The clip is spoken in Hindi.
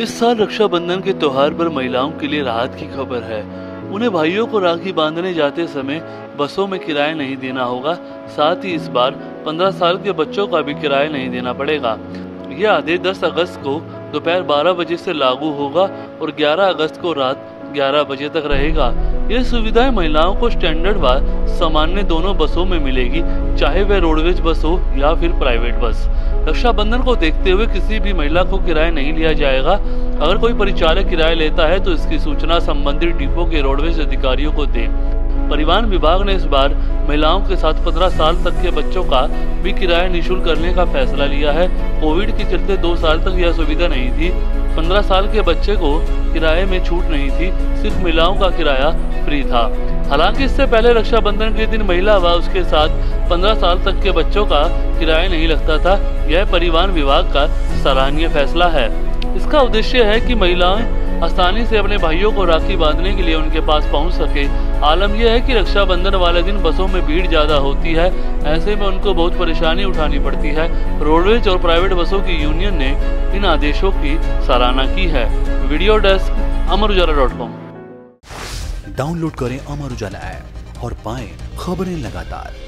इस साल रक्षाबंधन के त्योहार पर महिलाओं के लिए राहत की खबर है। उन्हें भाइयों को राखी बांधने जाते समय बसों में किराया नहीं देना होगा। साथ ही इस बार 15 साल के बच्चों का भी किराया नहीं देना पड़ेगा। यह आदेश 10 अगस्त को दोपहर 12 बजे से लागू होगा और 11 अगस्त को रात 11 बजे तक रहेगा। ये सुविधाएँ महिलाओं को स्टैंडर्ड व सामान्य दोनों बसों में मिलेगी, चाहे वह रोडवेज़ बस हो या फिर प्राइवेट बस। रक्षाबंधन को देखते हुए किसी भी महिला को किराया नहीं लिया जाएगा। अगर कोई परिचालक किराया लेता है तो इसकी सूचना संबंधित डिपो के रोडवेज़ अधिकारियों को दे। परिवहन विभाग ने इस बार महिलाओं के साथ 15 साल तक के बच्चों का भी किराया निशुल्क करने का फैसला लिया है। कोविड के चलते दो साल तक यह सुविधा नहीं थी। 15 साल के बच्चे को किराए में छूट नहीं थी, सिर्फ़ महिलाओं का किराया फ्री था। हालाँकि इससे पहले रक्षाबंधन के दिन महिला व उसके साथ 15 साल तक के बच्चों का किराया नहीं लगता था। यह परिवहन विभाग का सराहनीय फैसला है। इसका उद्देश्य है कि महिलाएँ आसानी से अपने भाइयों को राखी बांधने के लिए उनके पास पहुँच सके। आलम यह है कि रक्षाबंधन वाले दिन बसों में भीड़ ज़्यादा होती है। ऐसे में उनको बहुत परेशानी उठानी पड़ती है। रोडवेज़ और प्राइवेट बसों की यूनियन ने इन आदेशों की सराहना की है। Video desk Amar Ujala dot com. Download करें अमर उजाला ऐप और पाए खबरें लगातार।